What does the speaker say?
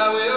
Yahweh.